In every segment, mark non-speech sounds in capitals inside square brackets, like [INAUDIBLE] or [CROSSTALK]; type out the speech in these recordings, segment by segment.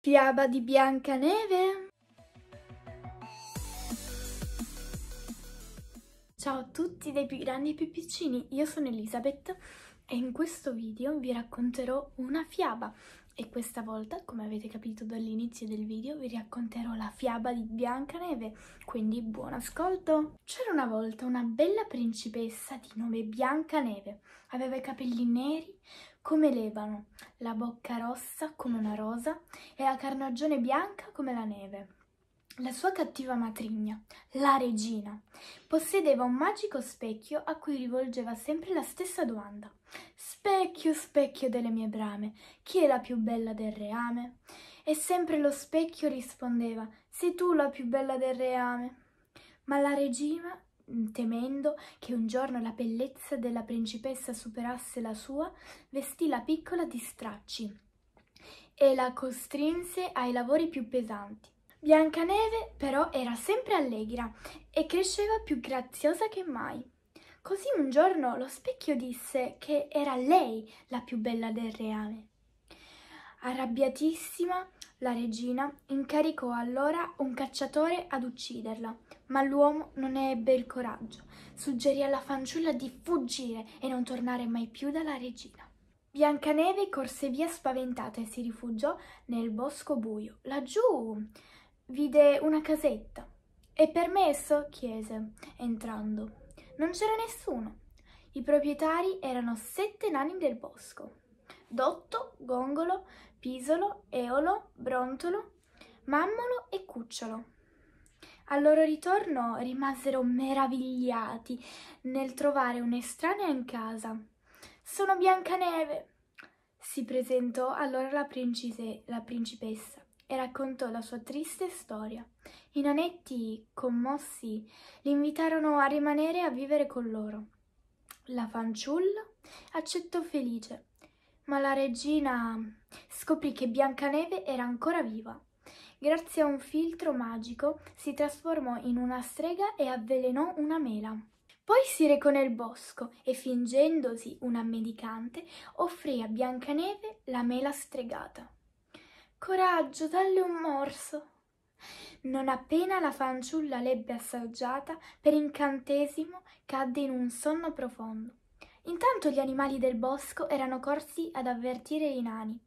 Fiaba di Biancaneve? Ciao a tutti dei più grandi e più piccini, io sono Elisabeth e in questo video vi racconterò una fiaba e questa volta, come avete capito dall'inizio del video, vi racconterò la fiaba di Biancaneve, quindi buon ascolto! C'era una volta una bella principessa di nome Biancaneve, aveva i capelli neri come l'ebano, la bocca rossa come una rosa e la carnagione bianca come la neve. La sua cattiva matrigna, la regina, possedeva un magico specchio a cui rivolgeva sempre la stessa domanda. Specchio, specchio delle mie brame, chi è la più bella del reame? E sempre lo specchio rispondeva, sei tu la più bella del reame. Ma la regina temendo che un giorno la bellezza della principessa superasse la sua, vestì la piccola di stracci e la costrinse ai lavori più pesanti. Biancaneve però era sempre allegra e cresceva più graziosa che mai. Così un giorno lo specchio disse che era lei la più bella del reame. Arrabbiatissima, la regina incaricò allora un cacciatore ad ucciderla, ma l'uomo non ne ebbe il coraggio. Suggerì alla fanciulla di fuggire e non tornare mai più dalla regina. Biancaneve corse via spaventata e si rifugiò nel bosco buio. Laggiù vide una casetta. È permesso? chiese, entrando. Non c'era nessuno. I proprietari erano sette nani del bosco. Dotto, Gongolo, Pisolo, Eolo, Brontolo, Mammolo e Cucciolo. Al loro ritorno rimasero meravigliati nel trovare un'estranea in casa. Sono Biancaneve! Si presentò allora la, la principessa e raccontò la sua triste storia. I nanetti, commossi, li invitarono a rimanere a vivere con loro. La fanciulla accettò felice ma la regina scoprì che Biancaneve era ancora viva. Grazie a un filtro magico si trasformò in una strega e avvelenò una mela. Poi si recò nel bosco e fingendosi una medicante offrì a Biancaneve la mela stregata. Coraggio, dalle un morso! Non appena la fanciulla l'ebbe assaggiata, per incantesimo cadde in un sonno profondo. Intanto gli animali del bosco erano corsi ad avvertire i nani.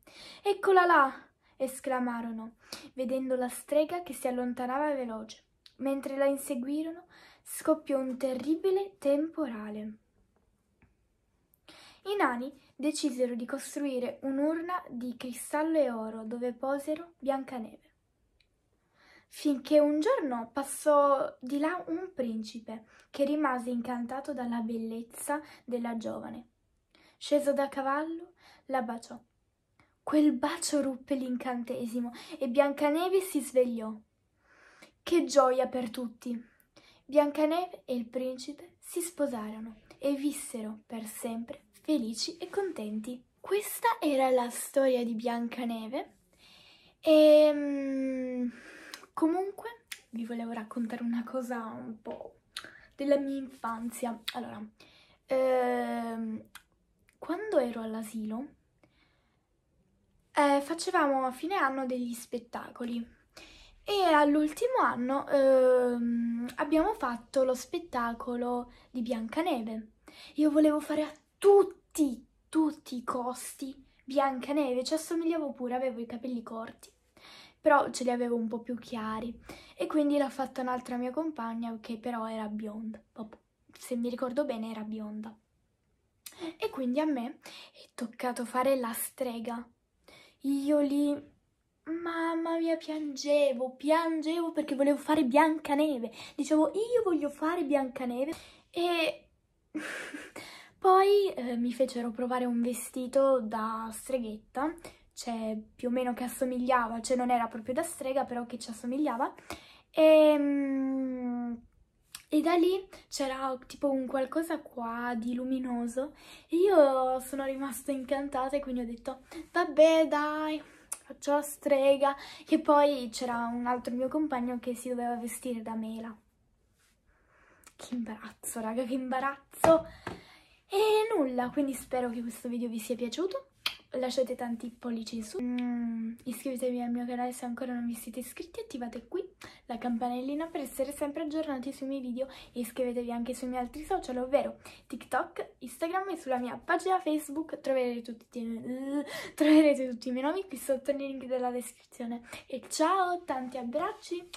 Eccola là! esclamarono, vedendo la strega che si allontanava veloce. Mentre la inseguirono, scoppiò un terribile temporale. I nani decisero di costruire un'urna di cristallo e oro dove posero Biancaneve finché un giorno passò di là un principe che rimase incantato dalla bellezza della giovane. Sceso da cavallo, la baciò. Quel bacio ruppe l'incantesimo e Biancaneve si svegliò. Che gioia per tutti! Biancaneve e il principe si sposarono e vissero per sempre felici e contenti. Questa era la storia di Biancaneve e... Um, Comunque vi volevo raccontare una cosa un po' della mia infanzia. Allora, ehm, quando ero all'asilo eh, facevamo a fine anno degli spettacoli e all'ultimo anno ehm, abbiamo fatto lo spettacolo di Biancaneve. Io volevo fare a tutti, tutti i costi Biancaneve, ci assomigliavo pure, avevo i capelli corti però ce li avevo un po' più chiari e quindi l'ha fatta un'altra mia compagna che però era bionda, se mi ricordo bene era bionda. E quindi a me è toccato fare la strega. Io lì, mamma mia, piangevo, piangevo perché volevo fare Biancaneve. Dicevo, io voglio fare Biancaneve e... [LAUGHS] Poi eh, mi fecero provare un vestito da streghetta cioè più o meno che assomigliava, cioè non era proprio da strega, però che ci assomigliava. E, ehm, e da lì c'era tipo un qualcosa qua di luminoso e io sono rimasta incantata e quindi ho detto vabbè dai, faccio la strega. E poi c'era un altro mio compagno che si doveva vestire da mela. Che imbarazzo, raga, che imbarazzo! E nulla, quindi spero che questo video vi sia piaciuto lasciate tanti pollici in su, mm, iscrivetevi al mio canale se ancora non vi siete iscritti, attivate qui la campanellina per essere sempre aggiornati sui miei video e iscrivetevi anche sui miei altri social, ovvero TikTok, Instagram e sulla mia pagina Facebook troverete tutti, troverete tutti i miei nomi qui sotto nei link della descrizione. E ciao, tanti abbracci!